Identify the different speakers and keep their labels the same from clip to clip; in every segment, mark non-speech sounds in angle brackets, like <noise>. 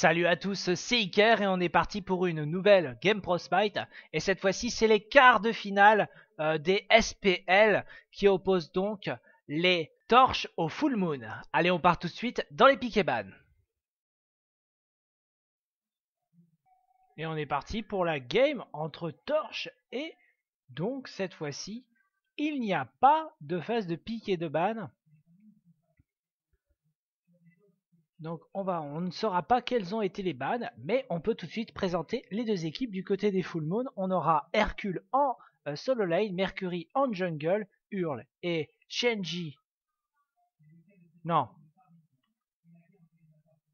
Speaker 1: Salut à tous, c'est Iker et on est parti pour une nouvelle Game Pro Smite. Et cette fois-ci, c'est les quarts de finale euh, des SPL qui opposent donc les Torches au Full Moon. Allez, on part tout de suite dans les Piqueban. Et on est parti pour la game entre Torche et donc cette fois-ci, il n'y a pas de phase de pique et de ban. Donc on, va, on ne saura pas quels ont été les bans, mais on peut tout de suite présenter les deux équipes du côté des Full Moon. On aura Hercule en euh, solo lane, Mercury en jungle, Hurl et Shenji. Non.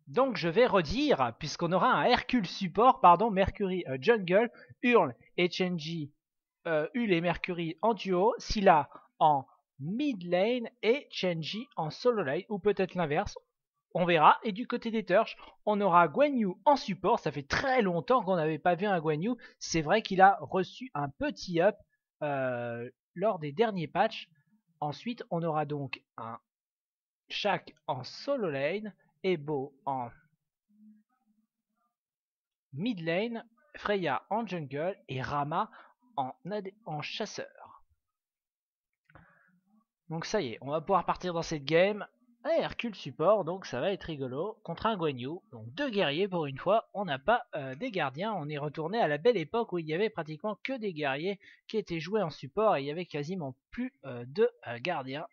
Speaker 1: Donc je vais redire, puisqu'on aura un Hercule support, pardon, Mercury euh, jungle, Hurl et Shenji, euh, et Mercury en duo, Scylla en mid lane et Shenji en solo lane, ou peut-être l'inverse, on verra. Et du côté des Turch, on aura Guan Yu en support. Ça fait très longtemps qu'on n'avait pas vu un Guan Yu. C'est vrai qu'il a reçu un petit up euh, lors des derniers patchs. Ensuite, on aura donc un Shaq en solo lane, Ebo en mid lane, Freya en jungle et Rama en chasseur. Donc ça y est, on va pouvoir partir dans cette game. Hercule support, donc ça va être rigolo. Contre un Guan donc deux guerriers pour une fois. On n'a pas euh, des gardiens. On est retourné à la belle époque où il y avait pratiquement que des guerriers qui étaient joués en support et il y avait quasiment plus euh, de euh, gardiens.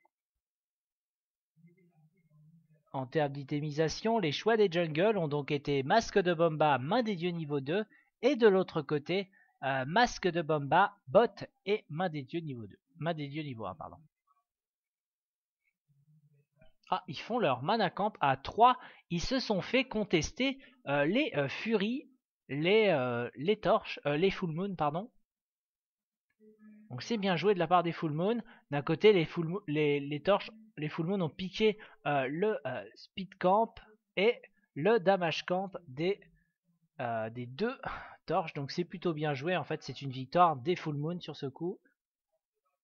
Speaker 1: En termes d'itemisation, les choix des jungles ont donc été Masque de Bomba, Main des Dieux niveau 2 et de l'autre côté, Masque de Bomba, Bot et Main des Dieux niveau 2. Main des Dieux niveau 1, pardon. Ah, ils font leur mana camp à 3. Ils se sont fait contester euh, les euh, Furies, les, euh, les Torches, les Full Moon, pardon. Donc c'est bien joué de la part des Full Moon. D'un côté, les, full les, Torches, les Full Moon ont piqué le Speed Camp et le Damage Camp des, des deux Torches. Donc c'est plutôt bien joué. En fait, c'est une victoire des Full Moon sur ce coup.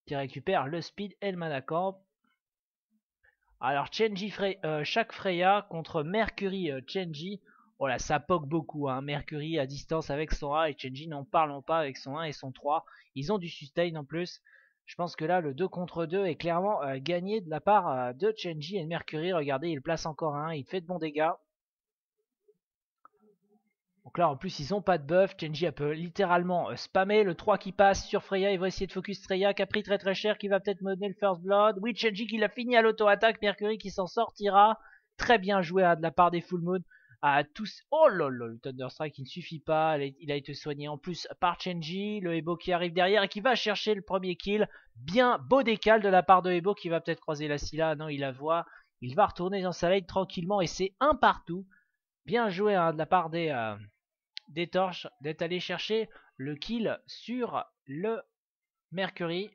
Speaker 1: Qui récupère le Speed et le Mana Camp. Alors, Chenji euh, chaque Freya contre Mercury euh, Chenji. Oh là, ça poke beaucoup. Hein. Mercury à distance avec son A et Chenji n'en parlons pas avec son 1 et son 3. Ils ont du sustain en plus. Je pense que là, le 2 contre 2 est clairement euh, gagné de la part de Chenji et de Mercury. Regardez, il place encore un, il fait de bons dégâts. Donc là, en plus, ils ont pas de buff. Chenji peut littéralement euh, spammer le 3 qui passe sur Freya. Il va essayer de focus Freya qui a pris très très cher, qui va peut-être mener le first blood. Oui, Chenji qui l'a fini à l'auto-attaque. Mercury qui s'en sortira. Très bien joué hein, de la part des Full Moon. À tous... Oh lol, le Thunderstrike qui ne suffit pas. Il a été soigné en plus par Chenji. Le Ebo qui arrive derrière et qui va chercher le premier kill. Bien beau décal de la part de Ebo qui va peut-être croiser la Scylla. Non, il la voit. Il va retourner dans sa lane tranquillement et c'est un partout. Bien joué hein, de la part des... Euh, des torches, d'être allé chercher le kill sur le Mercury.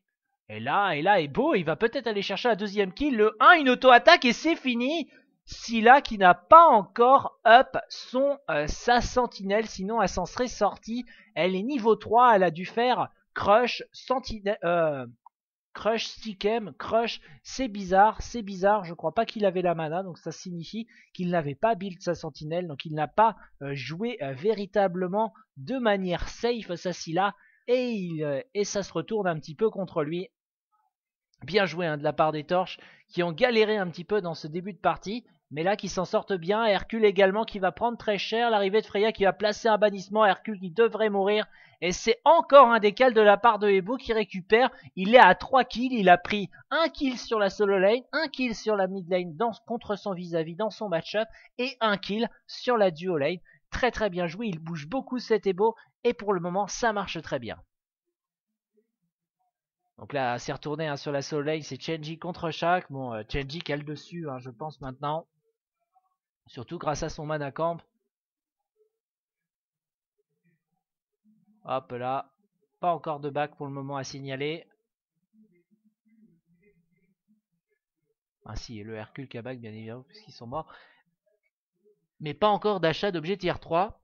Speaker 1: Et là, et là, est beau, il va peut-être aller chercher la deuxième kill. Le 1, une auto-attaque et c'est fini. Scylla qui n'a pas encore up son euh, sa sentinelle, sinon elle s'en serait sortie. Elle est niveau 3, elle a dû faire crush, sentinelle, euh, Crush, Stickem, Crush, c'est bizarre, c'est bizarre, je crois pas qu'il avait la mana, donc ça signifie qu'il n'avait pas build sa sentinelle, donc il n'a pas euh, joué euh, véritablement de manière safe Sassila, et, il, euh, et ça se retourne un petit peu contre lui. Bien joué hein, de la part des torches, qui ont galéré un petit peu dans ce début de partie, mais là qui s'en sortent bien, Hercule également qui va prendre très cher, l'arrivée de Freya qui va placer un bannissement, Hercule qui devrait mourir, et c'est encore un décal de la part de Ebo qui récupère. Il est à 3 kills. Il a pris un kill sur la solo lane, un kill sur la mid lane contre son vis-à-vis dans son match-up et un kill sur la duo lane. Très très bien joué. Il bouge beaucoup cet Ebo et pour le moment ça marche très bien. Donc là, c'est retourné hein, sur la lane. C'est Chenji contre Shaq. Bon, euh, Chenji qui a le dessus, hein, je pense maintenant. Surtout grâce à son mana camp. Hop là. Pas encore de bac pour le moment à signaler. Ah si, le Hercule qui a bac bien évidemment puisqu'ils sont morts. Mais pas encore d'achat d'objets tier 3.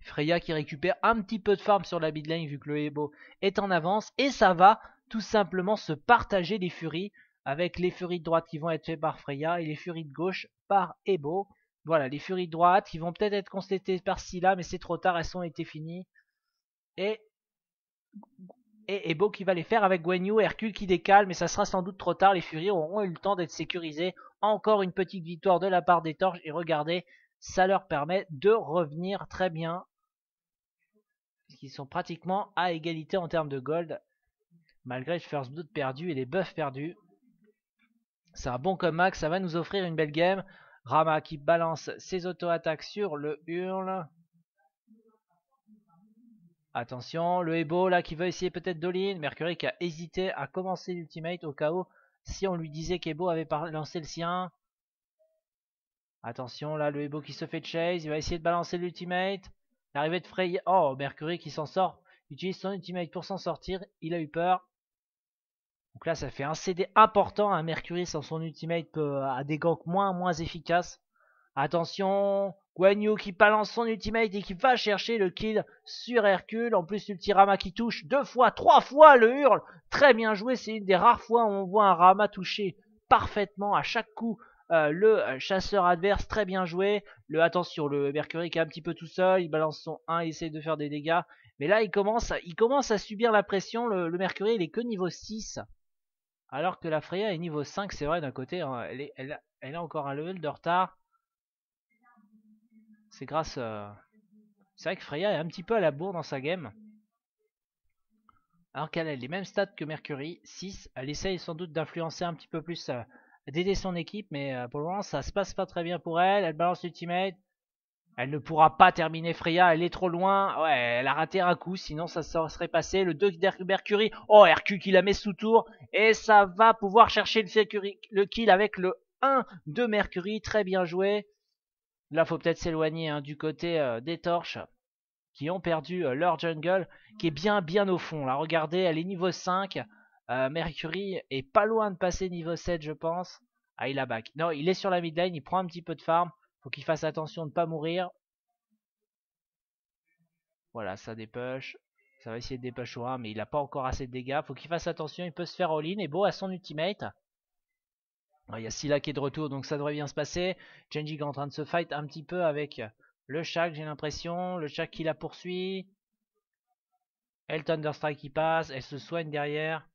Speaker 1: Freya qui récupère un petit peu de farm sur la midlane vu que le Ebo est en avance. Et ça va tout simplement se partager les furies avec les furies de droite qui vont être faites par Freya et les furies de gauche par Ebo. voilà, les furies de droite qui vont peut-être être constatées par-ci là, mais c'est trop tard, elles sont été finies. Et et Ebo qui va les faire avec Guanyu, Hercule qui décale, mais ça sera sans doute trop tard, les Furies auront eu le temps d'être sécurisés. Encore une petite victoire de la part des Torches, et regardez, ça leur permet de revenir très bien. Ils sont pratiquement à égalité en termes de gold, malgré le First Blood perdu et les buffs perdus. C'est un bon comeback, ça va nous offrir une belle game. Rama qui balance ses auto-attaques sur le hurle. Attention, le Ebo là qui veut essayer peut-être Dolin. Mercury qui a hésité à commencer l'ultimate au cas où si on lui disait qu'Ebo avait lancé le sien. Attention là, le Ebo qui se fait chase. Il va essayer de balancer l'ultimate. L'arrivée de Freya. Oh, Mercury qui s'en sort. Il utilise son ultimate pour s'en sortir. Il a eu peur. Donc là, ça fait un CD important. Un Mercury sans son ultimate peut, a des ganks moins, moins efficaces. Attention, Guan qui balance son ultimate et qui va chercher le kill sur Hercule. En plus, l'ultirama qui touche deux fois, trois fois le hurle. Très bien joué, c'est une des rares fois où on voit un Rama toucher parfaitement à chaque coup euh, le euh, chasseur adverse. Très bien joué. Le attention, le Mercury qui est un petit peu tout seul. Il balance son 1, il essaie de faire des dégâts. Mais là, il commence, il commence à subir la pression. Le, Mercury, il est que niveau 6. Alors que la Freya est niveau 5, c'est vrai d'un côté, hein. elle, elle a encore un level de retard. C'est grâce... Euh, c'est vrai que Freya est un petit peu à la bourre dans sa game. Alors qu'elle a les mêmes stats que Mercury, 6. Elle essaye sans doute d'influencer un petit peu plus, euh, d'aider son équipe, mais euh, pour le moment ça se passe pas très bien pour elle. Elle balance l'ultimate. Elle ne pourra pas terminer Freya, elle est trop loin. Ouais, elle a raté un coup, sinon ça serait passé. Le 2 de Mercury. Oh, Hercule qui la met sous tour. Et ça va pouvoir chercher le, kill avec le 1 de Mercury. Très bien joué. Là, faut peut-être s'éloigner hein, du côté euh, des torches qui ont perdu euh, leur jungle, qui est bien bien au fond. Là, regardez, elle est niveau 5. Euh, Mercury est pas loin de passer niveau 7, je pense. Ah, il a back. Non, il est sur la mid lane, il prend un petit peu de farm. Faut qu'il fasse attention de ne pas mourir. Voilà, ça dépush. Ça va essayer de dépush au 1, mais il a pas encore assez de dégâts. Faut qu'il fasse attention, il peut se faire all-in. Et beau à son ultimate. Il y a Scylla qui est de retour, donc ça devrait bien se passer. Genji est en train de se fight un petit peu avec le Shaq, j'ai l'impression. Le Shaq qui la poursuit. Elle Thunderstrike qui passe, elle se soigne derrière.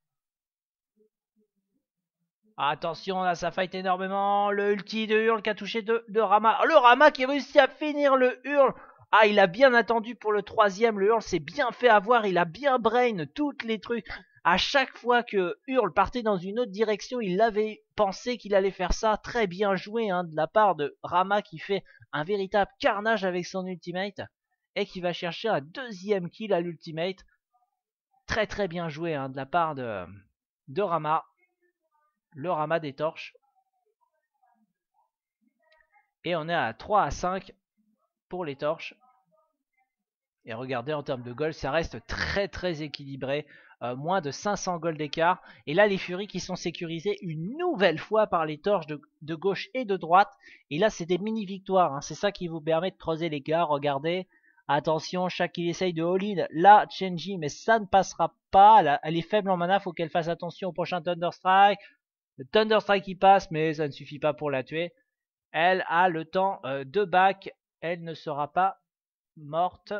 Speaker 1: Attention, là ça fight énormément. Le ulti de Hurl qui a touché de, Rama. Le Rama qui réussit à finir le Hurl. Ah, il a bien attendu pour le troisième. Le Hurl s'est bien fait avoir. Il a bien brain toutes les trucs. À chaque fois que Hurl partait dans une autre direction, il avait pensé qu'il allait faire ça. Très bien joué hein, de la part de Rama qui fait un véritable carnage avec son ultimate et qui va chercher un deuxième kill à l'ultimate. Très très bien joué hein, de la part de Rama. Le Rama des torches. Et on est à 3 à 5 pour les torches. Et regardez en termes de gold, ça reste très très équilibré. Euh, moins de 500 gold d'écart. Et là, les Furies qui sont sécurisées une nouvelle fois par les torches de, gauche et de droite. Et là, c'est des mini-victoires. Hein. C'est ça qui vous permet de creuser gars. Regardez. Attention, chaque qui essaye de all-in. Là, Chenji, mais ça ne passera pas. Elle, est faible en mana, faut qu'elle fasse attention au prochain Thunderstrike. Le Thunderstrike qui passe, mais ça ne suffit pas pour la tuer. Elle a le temps euh, de back. Elle ne sera pas morte.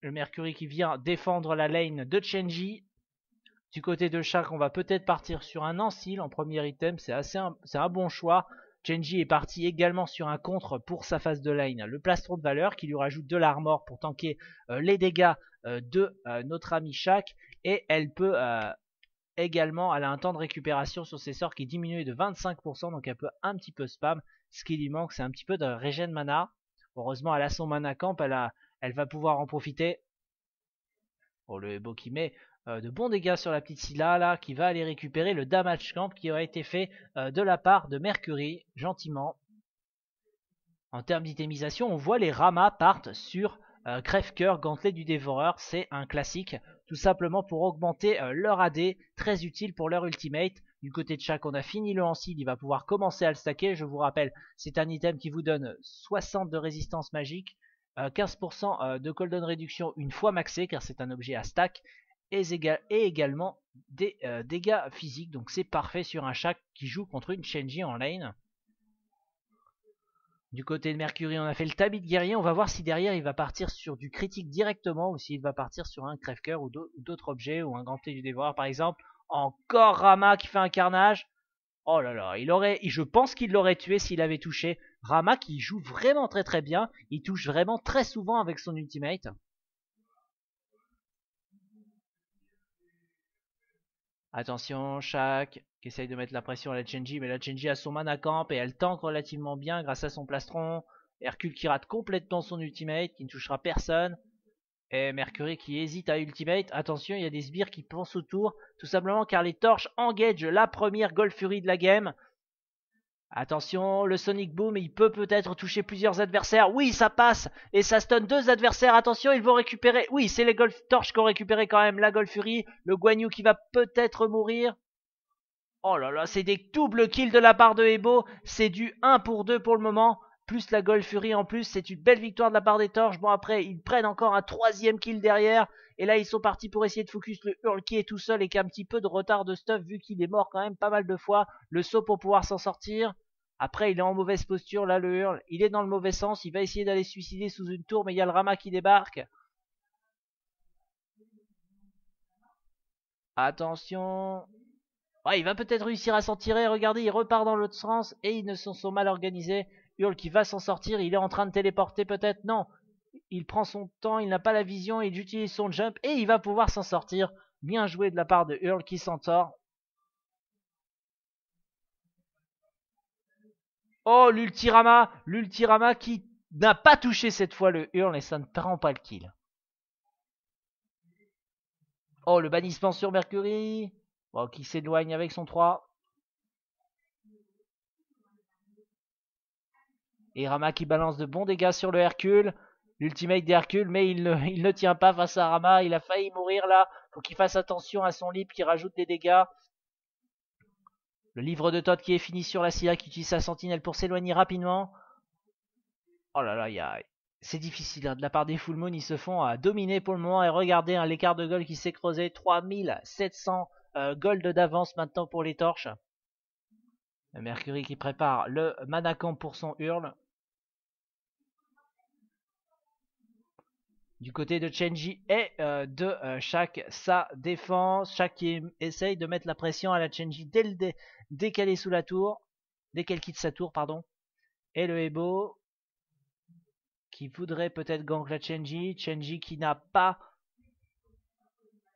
Speaker 1: Le Mercury qui vient défendre la lane de Chenji. Du côté de Shaq, on va peut-être partir sur un Ancil en premier item. C'est un bon choix. Genji est parti également sur un contre pour sa phase de lane. Le plastron de valeur qui lui rajoute de l'armor pour tanker euh, les dégâts euh, de notre ami Shaq. Et elle peut également, elle a un temps de récupération sur ses sorts qui diminue de 25%. Donc elle peut un petit peu spam. Ce qui lui manque, c'est un petit peu de régène mana. Heureusement, elle a son mana camp. Elle, va pouvoir en profiter. Oh, le beau qui met euh, de bons dégâts sur la petite Scylla qui va aller récupérer le damage camp qui aurait été fait euh, de la part de Mercury, gentiment. En termes d'itémisation, on voit les ramas partent sur euh, Crève-Cœur, Gantelet du Dévoreur, c'est un classique, tout simplement pour augmenter leur AD, très utile pour leur ultimate. Du côté de chaque, on a fini le Hancil, il va pouvoir commencer à le stacker, je vous rappelle, c'est un item qui vous donne 60 de résistance magique, 15% de cooldown réduction une fois maxé, car c'est un objet à stack, et, également des euh, dégâts physiques. Donc c'est parfait sur un chat qui joue contre une Shenji en lane. Du côté de Mercury, on a fait le tabi de guerrier. On va voir si derrière il va partir sur du critique directement ou s'il va partir sur un crève-cœur ou d'autres objets ou un ganté du dévoreur par exemple. Encore Rama qui fait un carnage. Oh là là, il aurait, je pense qu'il l'aurait tué s'il avait touché. Rama qui joue vraiment très très bien. Il touche vraiment très souvent avec son ultimate. Attention, Shaq qui essaye de mettre la pression à la Chenji, mais la Chenji a son mana camp et elle tank relativement bien grâce à son plastron. Hercule qui rate complètement son ultimate, qui ne touchera personne. Et Mercury qui hésite à ultimate. Attention, il y a des sbires qui pensent autour. Tout simplement car les torches engagent la première Gold Fury de la game. Attention, le Sonic Boom, il peut peut-être toucher plusieurs adversaires. Oui, ça passe. Et ça stun deux adversaires. Attention, ils vont récupérer. Oui, c'est les Golf Torches qui ont récupéré quand même la Gold. Le Guanyu qui va peut-être mourir. Oh là là, c'est des doubles kills de la part de Ebo. C'est du 1 pour 2 pour le moment. Plus la Gold Fury en plus. C'est une belle victoire de la part des Torches. Bon, après, ils prennent encore un troisième kill derrière. Et là, ils sont partis pour essayer de focus le Hurl qui est tout seul et qui a un petit peu de retard de stuff vu qu'il est mort quand même pas mal de fois. Le saut pour pouvoir s'en sortir. Après, il est en mauvaise posture, là, le hurle. Il est dans le mauvais sens. Il va essayer d'aller suicider sous une tour, mais il y a le Rama qui débarque. Attention. Il va peut-être réussir à s'en tirer. Regardez, il repart dans l'autre sens et ils ne sont, sont mal organisés. Hurle qui va s'en sortir. Il est en train de téléporter peut-être. Non. Il prend son temps. Il n'a pas la vision. Il utilise son jump et il va pouvoir s'en sortir. Bien joué de la part de Hurle qui s'en. Oh, l'Ultirama L'Ultirama qui n'a pas touché cette fois le Hurl et ça ne prend pas le kill. Oh, le bannissement sur Mercury. Bon, qui s'éloigne avec son 3. Et Rama qui balance de bons dégâts sur le Hercule. L'ultimate d'Hercule, mais <laughs> il ne, tient pas face à Rama. Il a failli mourir là. Faut qu'il fasse attention à son lip qui rajoute des dégâts. Le livre de Todd qui est fini sur la Scylla qui utilise sa sentinelle pour s'éloigner rapidement. Oh là là, c'est difficile. Hein. De la part des Full Moon, ils se font à dominer pour le moment. Et regardez hein, l'écart de gold qui s'est creusé. 3700 euh, gold d'avance maintenant pour les torches. Mercury qui prépare le Manacamp pour son hurle. du côté de Chenji et euh, de euh, chaque sa défense. Chaque qui essaye de mettre la pression à la Chenji dès, dès qu'elle est sous la tour, dès qu'elle quitte sa tour, pardon. Et le Ebo qui voudrait peut-être gank la Chenji. Chenji qui n'a pas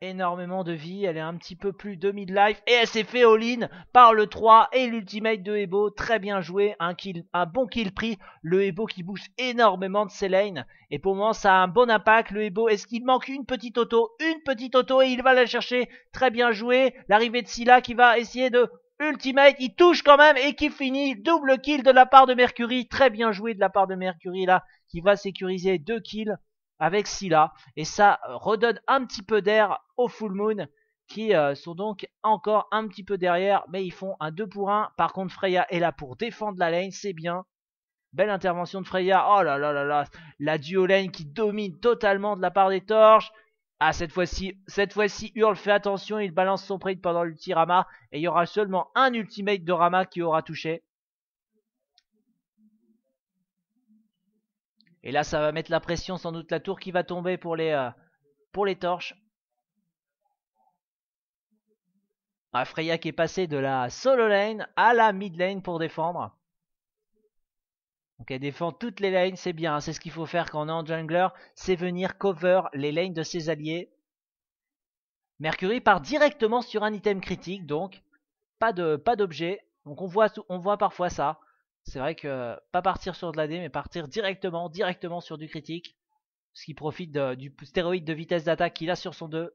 Speaker 1: énormément de vie. Elle est un petit peu plus de mid-life. Et elle s'est fait all-in par le 3 et l'ultimate de Ebo. Très bien joué. Un, kill, un bon kill pris. Le Ebo qui bouge énormément de ses lanes. Et pour le ça a un bon impact. Le Ebo, est-ce qu'il manque une petite auto? Une petite auto et il va la chercher. Très bien joué. L'arrivée de Scylla qui va essayer de Ultimate, il touche quand même et qui finit double kill de la part de Mercury. Très bien joué de la part de Mercury là, qui va sécuriser deux kills avec Scylla. Et ça euh, redonne un petit peu d'air au Full Moon qui euh, sont donc encore un petit peu derrière, mais ils font un 2 pour 1. Par contre, Freya est là pour défendre la lane, c'est bien. Belle intervention de Freya. Oh là là là là, la duo lane qui domine totalement de la part des torches. Ah, cette fois-ci, cette fois-ci, Hurl fait attention, il balance son print pendant l'ulti-rama, et il y aura seulement un ultimate de Rama qui aura touché. Et là, ça va mettre la pression, sans doute la tour qui va tomber pour les, euh, pour les torches. Ah, Freya qui est passé de la solo lane à la mid lane pour défendre. Donc elle défend toutes les lanes, c'est bien, hein, c'est ce qu'il faut faire quand on est en jungler, c'est venir cover les lanes de ses alliés. Mercury part directement sur un item critique, donc pas de pas d'objet. Donc on voit parfois ça. C'est vrai que pas partir sur de l'AD, mais partir directement, directement sur du critique. Ce qui profite du stéroïde de vitesse d'attaque qu'il a sur son 2.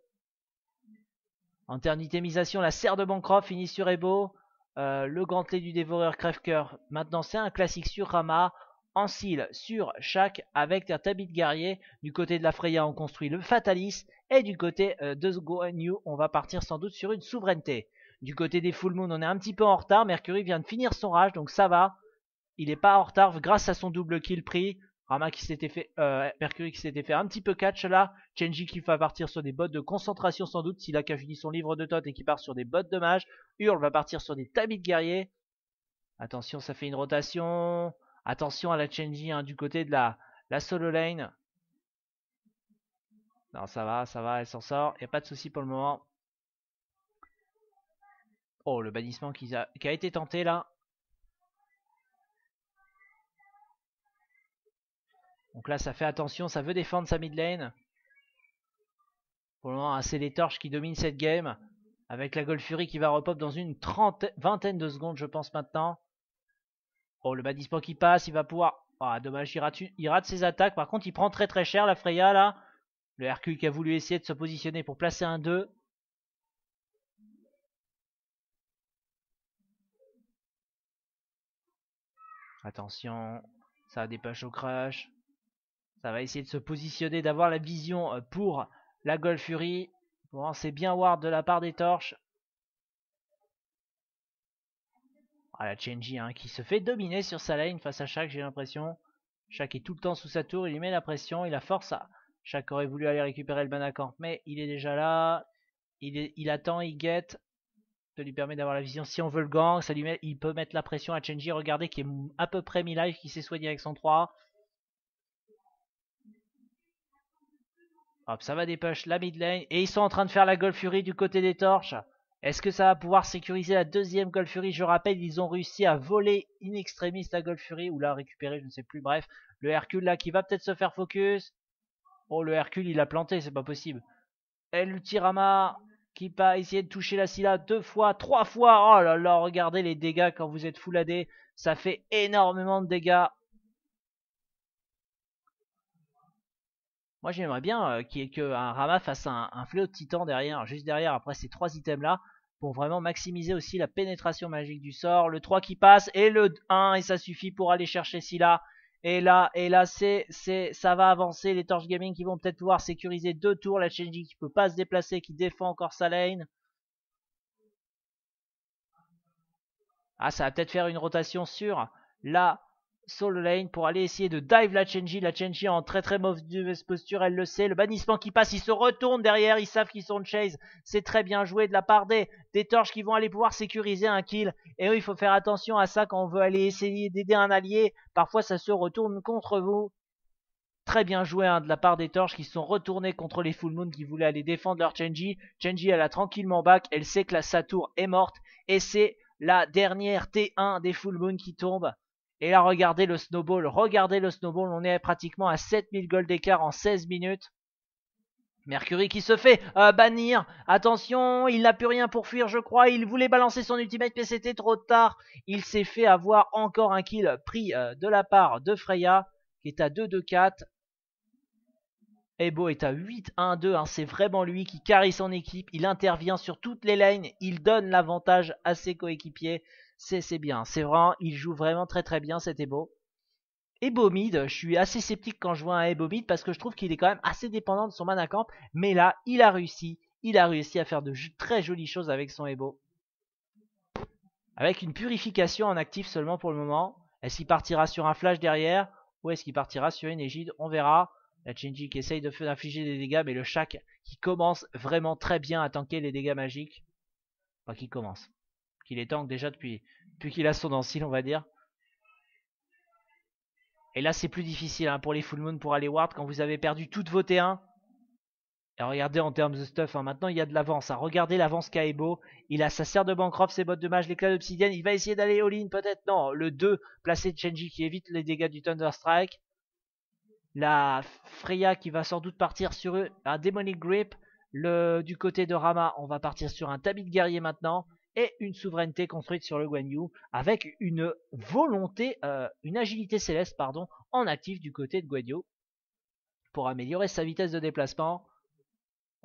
Speaker 1: En termes d'itemisation, la serre de Bancroft finit sur Ebo. Euh, le gantelet du dévoreur crève-cœur. Maintenant, c'est un classique sur Rama. En seal sur chaque avec un tabi de guerrier. Du côté de la Freya, on construit le Fatalis. Et du côté euh, de New, on va partir sans doute sur une souveraineté. Du côté des Full Moon, on est un petit peu en retard. Mercury vient de finir son rage, donc ça va. Il n'est pas en retard grâce à son double kill pris. Rama qui s'était fait, euh, Mercury qui s'était fait un petit peu catch là. Chenji qui va partir sur des bottes de concentration sans doute s'il a qu'à fini son livre de tot et qui part sur des bottes de mage. Hurl va partir sur des tamis de guerrier. Attention, ça fait une rotation. Attention à la Chenji hein, du côté de la, la solo lane. Non, ça va, ça va, elle s'en sort. Il n'y a pas de souci pour le moment. Oh, le bannissement qui a été tenté là. Donc là, ça fait attention, ça veut défendre sa mid lane. Pour le moment, hein, c'est les torches qui dominent cette game. Avec la Gold Fury qui va repop dans une vingtaine de secondes, je pense maintenant. Oh, le bannissement qui passe, il va pouvoir... Ah, dommage, il rate, ses attaques. Par contre, il prend très très cher, la Freya, là. Le Hercule qui a voulu essayer de se positionner pour placer un 2. Attention, ça dépêche au crush. Ça va essayer de se positionner, d'avoir la vision euh, pour la Gold Fury. Bon, c'est bien Ward de la part des torches. Ah, la Chenji hein, qui se fait dominer sur sa lane face à Shaq, j'ai l'impression. Shaq est tout le temps sous sa tour, il lui met la pression, il a force à... Shaq aurait voulu aller récupérer le Banacamp, mais il est déjà là. Il, il attend, il guette. Ça lui permet d'avoir la vision. Si on veut le gang, ça lui met, il peut mettre la pression à Chenji. Regardez qui est à peu près mi-life, qui s'est soigné avec son 3. Hop, ça va push la mid lane. Et ils sont en train de faire la Gold Fury du côté des torches. Est-ce que ça va pouvoir sécuriser la deuxième Gold Fury? Je rappelle, ils ont réussi à voler in extremis la Gold Fury, ou la récupérer, je ne sais plus. Bref, le Hercule là qui va peut-être se faire focus. Oh, le Hercule, il a planté, c'est pas possible. Et l'Ultirama qui va essayer de toucher la Scylla deux fois, trois fois. Oh là là, regardez les dégâts quand vous êtes full AD. Ça fait énormément de dégâts. Moi, j'aimerais bien euh, qu'il qu'un Rama fasse un, un, fléau de titan derrière, juste derrière, après ces trois items-là, pour vraiment maximiser aussi la pénétration magique du sort. Le 3 qui passe, et le 1, et ça suffit pour aller chercher Scylla. Et là, et là, c'est, c'est, ça va avancer. Les Torch Gaming qui vont peut-être pouvoir sécuriser deux tours. La Chenji qui peut pas se déplacer, qui défend encore sa lane. Ah, ça va peut-être faire une rotation sur la solo lane pour aller essayer de dive la Chenji. La Chenji en très très mauvaise posture, elle le sait. Le bannissement qui passe, il se retourne derrière, ils savent qu'ils sont de chase. C'est très bien joué de la part des, torches qui vont aller pouvoir sécuriser un kill. Et oui, il faut faire attention à ça quand on veut aller essayer d'aider un allié. Parfois ça se retourne contre vous. Très bien joué hein, de la part des torches qui sont retournés contre les Full Moon qui voulaient aller défendre leur Chenji. Chenji elle a tranquillement back, elle sait que la Satour est morte. Et c'est la dernière T1 des Full Moon qui tombe. Et là, regardez le snowball, regardez le snowball, on est pratiquement à 7000 gold d'écart en 16 minutes. Mercury qui se fait euh, bannir. Attention, il n'a plus rien pour fuir, je crois. Il voulait balancer son ultimate, mais c'était trop tard. Il s'est fait avoir encore un kill pris euh, de la part de Freya, qui est à 2-2-4. Ebo est à 8-1-2. Hein. C'est vraiment lui qui carry son équipe. Il intervient sur toutes les lanes. Il donne l'avantage à ses coéquipiers c'est bien. C'est vraiment, il joue vraiment très très bien cet Ebo. Ebo mid, je suis assez sceptique quand je vois un Ebo mid parce que je trouve qu'il est quand même assez dépendant de son mana camp. Mais là, il a réussi. Il a réussi à faire de très jolies choses avec son Ebo. Avec une purification en actif seulement pour le moment. Est-ce qu'il partira sur un flash derrière ou est-ce qu'il partira sur une égide? On verra. La Chinji qui essaye d'infliger des dégâts, mais le Shaq qui commence vraiment très bien à tanker les dégâts magiques. Enfin, qui commence qu'il est tank déjà depuis, depuis qu'il a son ancien, on va dire. Et là, c'est plus difficile hein, pour les Full Moon pour aller ward quand vous avez perdu toutes vos T1. Et regardez en termes de stuff, hein, maintenant il y a de l'avance. Hein. Regardez l'avance qu'a Ebo. Il a sa serre de Bancroft, ses bottes de mage, l'éclat d'obsidienne. Il va essayer d'aller all-in peut-être. Non, le 2 placé de Chenji qui évite les dégâts du Thunderstrike. La Freya qui va sans doute partir sur eux, un Demonic Grip. Le, du côté de Rama, on va partir sur un tamis de guerrier maintenant et une souveraineté construite sur le Guan Yu avec une volonté, euh, une agilité céleste pardon, en actif du côté de Guan Yu pour améliorer sa vitesse de déplacement.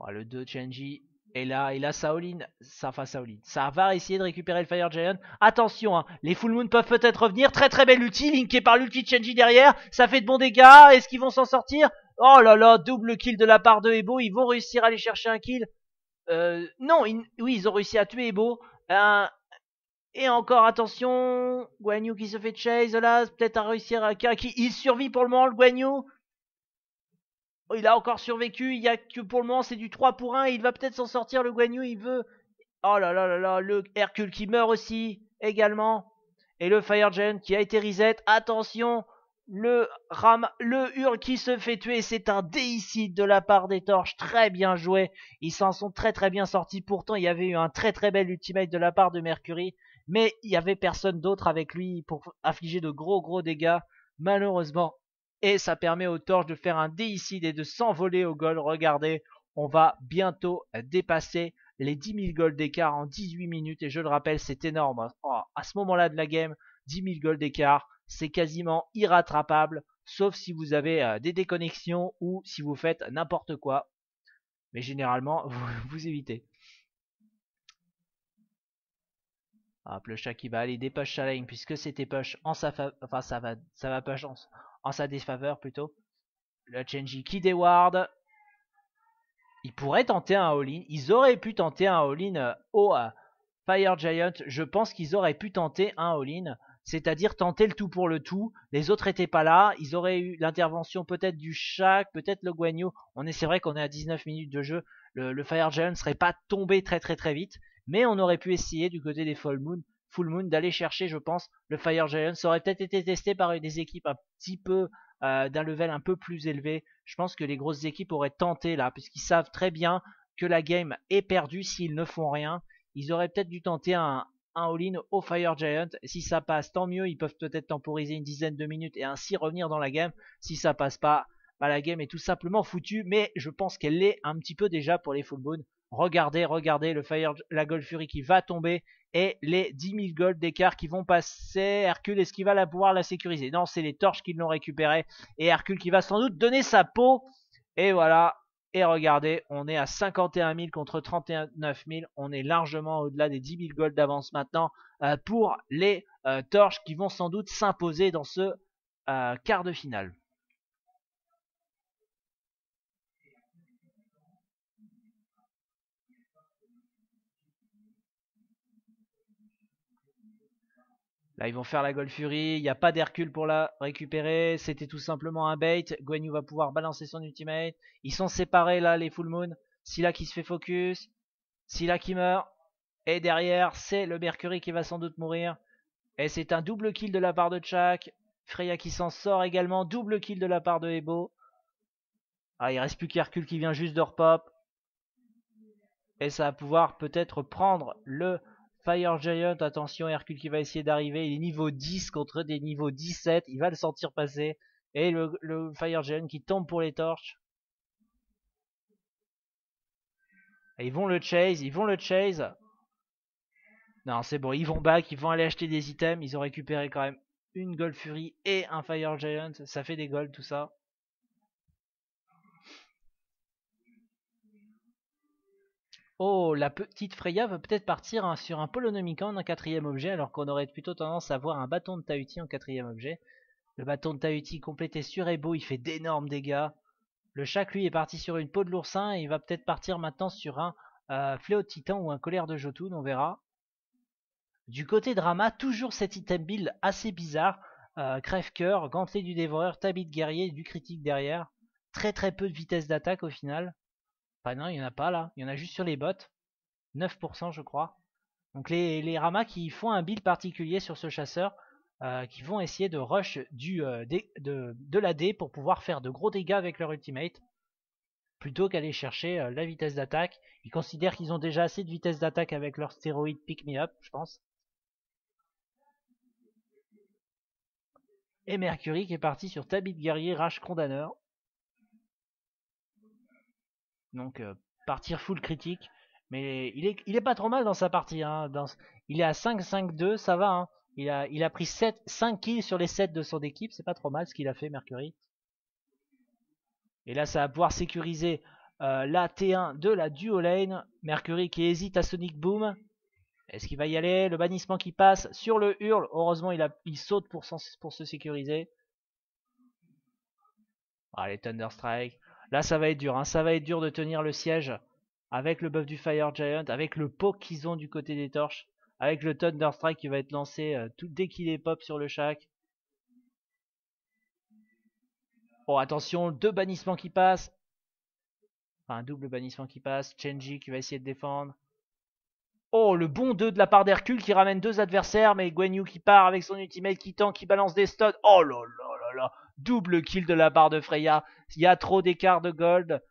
Speaker 1: le 2 Chenji et là, et là Shaolin, ça, enfin Shaolin, ça va essayer de récupérer le Fire Giant. Attention, hein, les Full Moon peuvent peut-être revenir. Très très belle ulti, linké par l'ulti Chenji derrière. Ça fait de bons dégâts. Est-ce qu'ils vont s'en sortir? Oh là là, double kill de la part de Ebo. Ils vont réussir à aller chercher un kill. Euh, non, oui, ils ont réussi à tuer Ebo. Euh, et encore attention, Guan qui se fait chase là, peut-être à réussir à qui il survit pour le moment le Guan oh, il a encore survécu, il y a que pour le moment c'est du 3 pour 1, il va peut-être s'en sortir le Guan il veut Oh là là là là, le Hercule qui meurt aussi également. Et le Fire Giant qui a été reset. Attention, le ram, le hurle qui se fait tuer, c'est un déicide de la part des torches, très bien joué. Ils s'en sont très très bien sortis. Pourtant, il y avait eu un très très bel ultimate de la part de Mercury, mais il y avait personne d'autre avec lui pour affliger de gros gros dégâts, malheureusement. Et ça permet aux torches de faire un déicide et de s'envoler au goal. Regardez, on va bientôt dépasser les 10 000 gold d'écart en 18 minutes. Et je le rappelle, c'est énorme. Oh, à ce moment-là de la game, 10 000 gold d'écart c'est quasiment irrattrapable, sauf si vous avez euh, des déconnexions ou si vous faites n'importe quoi. Mais généralement, <laughs> vous, évitez. Hop, le chat qui va aller sa lane puisque c'était push en sa faveur, enfin ça va, push en, sa défaveur plutôt. Le Chenji qui déward. Il pourrait tenter un all-in. Ils auraient pu tenter un all-in euh, au euh, Fire Giant. Je pense qu'ils auraient pu tenter un all-in c'est-à-dire tenter le tout pour le tout. Les autres étaient pas là, ils auraient eu l'intervention peut-être du Shaq, peut-être le Guanyo. On est, c'est vrai qu'on est à 19 minutes de jeu, le, Fire Giant ne serait pas tombé très très très vite, mais on aurait pu essayer du côté des Full Moon, Full Moon d'aller chercher, je pense, le Fire Giant. Ça aurait peut-être été testé par des équipes un petit peu euh, d'un level un peu plus élevé. Je pense que les grosses équipes auraient tenté là, puisqu'ils savent très bien que la game est perdue s'ils ne font rien. Ils auraient peut-être dû tenter un, un all-in au Fire Giant. Si ça passe, tant mieux, ils peuvent peut-être temporiser une dizaine de minutes et ainsi revenir dans la game. Si ça passe pas, bah, la game est tout simplement foutue, mais je pense qu'elle l'est un petit peu déjà pour les Full. Regardez, regardez le Fire, la Gold Fury qui va tomber et les 10 000 gold d'écart qui vont passer. Hercule, est-ce qu'il va la pouvoir la sécuriser? Non, c'est les torches qui l'ont récupéré et Hercule qui va sans doute donner sa peau. Et voilà, et regardez, on est à 51 000 contre 39 000. On est largement au-delà des 10 000 gold d'avance maintenant euh, pour les euh, torches qui vont sans doute s'imposer dans ce euh, quart de finale. Là, ils vont faire la Gold Fury. Il n'y a pas d'Hercule pour la récupérer. C'était tout simplement un bait. Guanyu va pouvoir balancer son ultimate. Ils sont séparés là, les Full Moon. Scylla qui se fait focus. Scylla qui meurt. Et derrière, c'est le Mercury qui va sans doute mourir. Et c'est un double kill de la part de Chak. Freya qui s'en sort également. Double kill de la part de Ebo. Ah, il reste plus qu'Hercule qui vient juste de repop. Et ça va pouvoir peut-être prendre le Fire Giant, attention, Hercule qui va essayer d'arriver. Il est niveau 10 contre des niveaux 17. Il va le sentir passer. Et le, Fire Giant qui tombe pour les torches. ils vont le chase, ils vont le chase. Non, c'est bon, ils vont back, ils vont aller acheter des items. Ils ont récupéré quand même une Gold Fury et un Fire Giant. Ça fait des golds tout ça. Oh, la petite Freya va peut-être partir hein, sur un Polonomicon en quatrième objet, alors qu'on aurait plutôt tendance à voir un bâton de Tahuti en quatrième objet. Le bâton de Tahuti complété sur Ebo, il fait d'énormes dégâts. Le chat, lui, est parti sur une peau de l'oursin, et il va peut-être partir maintenant sur un euh, fléau de titan ou un colère de Jotun, on verra. Du côté drama, toujours cet item build assez bizarre. Euh, Crève-cœur, gantelet du dévoreur, tabit guerrier, du critique derrière. Très très peu de vitesse d'attaque au final. Enfin non, il n'y en a pas là. Il y en a juste sur les bottes. 9% je crois. Donc les, les Ramas qui font un build particulier sur ce chasseur, euh, qui vont essayer de rush du, euh, de, de la D pour pouvoir faire de gros dégâts avec leur ultimate, plutôt qu'aller chercher euh, la vitesse d'attaque. Ils considèrent qu'ils ont déjà assez de vitesse d'attaque avec leur stéroïde Pick Me Up, je pense. Et Mercury qui est parti sur Tabit Guerrier Rage Condamneur. Donc euh, partir full critique. Mais il est, il est pas trop mal dans sa partie. Hein. il est à 5-5-2, ça va. Hein. Il, a, il a pris 7, 5 kills sur les 7 de son équipe. C'est pas trop mal ce qu'il a fait, Mercury. Et là, ça va pouvoir sécuriser euh, la T1 de la duo lane. Mercury qui hésite à Sonic Boom. Est-ce qu'il va y aller? Le bannissement qui passe sur le hurle. Heureusement, il, a, il saute pour, pour se sécuriser. Allez, Thunderstrike. Là, ça va être dur. Hein. Ça va être dur de tenir le siège avec le buff du Fire Giant, avec le poke qu'ils ont du côté des torches, avec le Thunderstrike qui va être lancé euh, tout, dès qu'il est pop sur le shack. Oh, attention, deux bannissements qui passent. Enfin, un double bannissement qui passe. Chenji qui va essayer de défendre. Oh, le bon 2 de la part d'Hercule qui ramène deux adversaires, mais Gwen qui part avec son ultimate qui tank, qui balance des stuns. Oh là là là là, double kill de la part de Freya. Il y a trop d'écart de gold.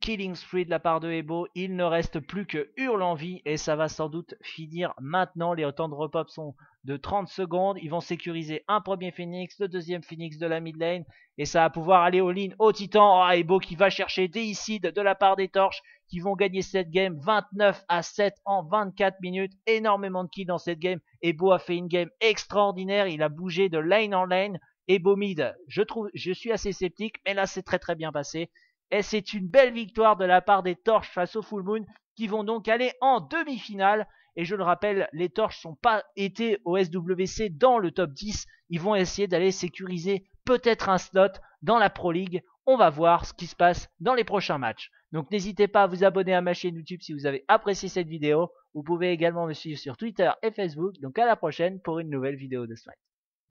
Speaker 1: Killing Spree de la part de Ebo. Il ne reste plus que Hurle en vie et ça va sans doute finir maintenant. Les temps de repop sont de 30 secondes. Ils vont sécuriser un premier Phoenix, le deuxième Phoenix de la mid lane et ça va pouvoir aller au lean au Titan. Oh, Ebo qui va chercher des de la part des torches qui vont gagner cette game 29 à 7 en 24 minutes. Énormément de kills dans cette game. Ebo a fait une game extraordinaire. Il a bougé de lane en lane. Ebo mid, je trouve, je suis assez sceptique, mais là c'est très très bien passé. Et c'est une belle victoire de la part des Torches face au Full Moon qui vont donc aller en demi-finale. Et je le rappelle, les Torches sont pas été au SWC dans le top 10. Ils vont essayer d'aller sécuriser peut-être un slot dans la Pro League. On va voir ce qui se passe dans les prochains matchs. Donc n'hésitez pas à vous abonner à ma chaîne YouTube si vous avez apprécié cette vidéo. Vous pouvez également me suivre sur Twitter et Facebook. Donc à la prochaine pour une nouvelle vidéo de Smite.